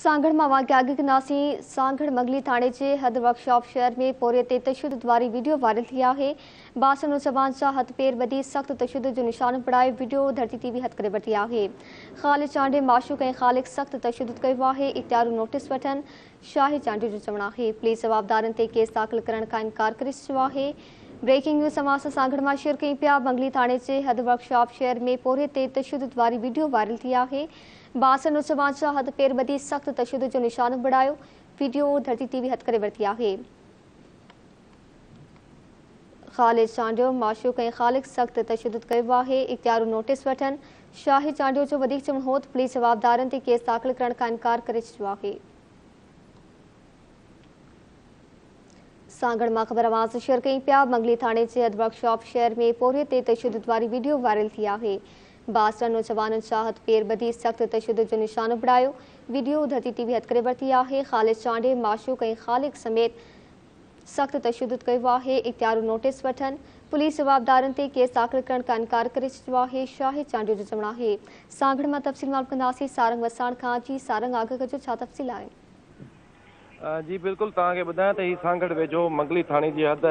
सांगड़ माँ वाक़िया अॻकनासी सांगड़ मंगली थाणे जे हद वर्कशॉप शहर में पोरे ते तशदुद वारी वीडियो वायरल थी आहे बासन ज़बान सां हथ पेर ॿधी सख़्तु तशदुद जो निशान पढ़ाए वीडियो धरती टीवी हथ करे वरिती आहे ख़ालिद चांडे माशूक ऐं ख़ालिक सख़्तु तशदुद कयो इख़्तियारू नोटिस वठनि शाही चांडे जो चवणु आहे पुलिस जवाबदारनि केस दाख़िल करण खां इनकार करे आहे ब्रेकिंग न्यूज़ समाज सां सांगड़ माँ शेयर कई पिया मंगली थाणे जे हद वर्कशॉप शहर में पोरे ते तशदुद वारी वीडियो वायरल थी आहे उस्मान सां हथ पेर ॿधी सख़्तु तशदुद जो निशान बढ़ायो। वीडियो धरती टीवी हथ करे वरिती आहे। ख़ालिद चांडियो, माशूक ऐं ख़ालिक सख़्तु तशदुद कयो आहे। इख़्तियारू नोटिस वठनि। शाही चांडियो जो वधीक हो त पुलिस जवाबदारनि ते केस दाख़िल करण खां इनकार करे छॾियो आहे। सांगड़ माँ ख़बर आवाज़ शेयर कई पिया। मंगली थाणे जे हद वर्कशॉप शहर में पोरे ते तशदुद वारी वीडियो वायरल थी आहे। सां हथ पेर ॿधी सख़्तु तशदुद जो निशानो बढ़ायो वीडियो धरती टीवी हथ करे वरिती आहे। ख़ालिद चांडे माशूक ऐं ख़ालिक समेत सख़्तु तशदुद कयो आहे। इख़्तियारू नोटिस वठनि। पुलिस जवाबदारनि ते केस दाख़िल करण खां इनकार करे आहे। शाहिद चांडियो जो चवणु आहे सांगड़ माँ तफ़सील मालूम कंदासीं सारंग वसाण खां। जी सारंग आगक जो तफ़सील आहे? जी बिल्कुलु तव्हांखे ॿुधायां त हीउ सांगड़ वेझो मंगली थाणे जी हद अ,